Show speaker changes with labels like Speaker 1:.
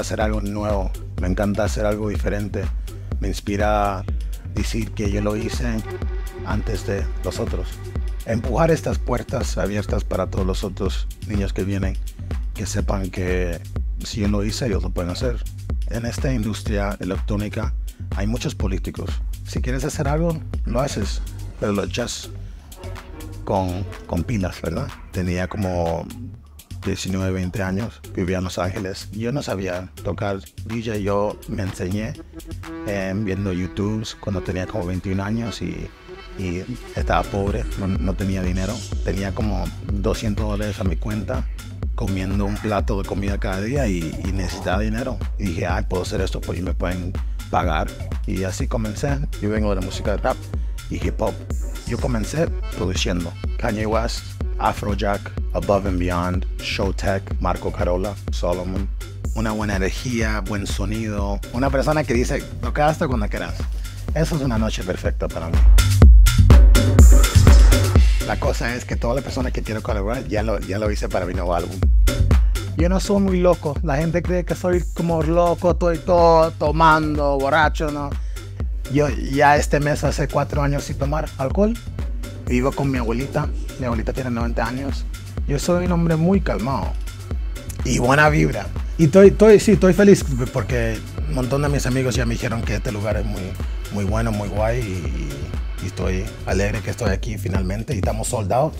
Speaker 1: hacer algo nuevo, me encanta hacer algo diferente. Me inspira decir que yo lo hice antes de los otros. Empujar estas puertas abiertas para todos los otros niños que vienen, que sepan que si yo lo hice, ellos lo pueden hacer. En esta industria electrónica hay muchos políticos. Si quieres hacer algo, lo haces, pero lo echas con, con pilas, ¿verdad? Tenía como 19, 20 años, vivía en Los Ángeles. Yo no sabía tocar DJ, yo me enseñé eh, viendo YouTube cuando tenía como 21 años y, y estaba pobre, no, no, tenía dinero. Tenía como 200 dólares a mi cuenta, comiendo un plato de comida cada día y, necesitaba dinero. Dije, ay, puedo hacer esto, pues me pueden pagar. Y así comencé. Yo vengo de la música de rap y hip hop. Yo comencé produciendo Kanye West, Afrojack, Above and Beyond, Showtech, Marco Carola, Solomon. Una buena energía, buen sonido. Una persona que dice, toca hasta cuando quieras. Eso es una noche perfecta para mí. La cosa es que toda la persona que quiero colaborar ya lo, ya lo hice para mi nuevo álbum. Yo no soy muy loco. La gente cree que soy como loco, estoy todo tomando, borracho, ¿no? Yo ya este mes hace cuatro años sin tomar alcohol. Vivo con mi abuelita. Mi abuelita tiene 90 años. Yo soy un hombre muy calmado y buena vibra. Y estoy, estoy, sí, estoy feliz porque un montón de mis amigos ya me dijeron que este lugar es muy, muy bueno, muy guay y, y estoy alegre que estoy aquí finalmente y estamos soldados.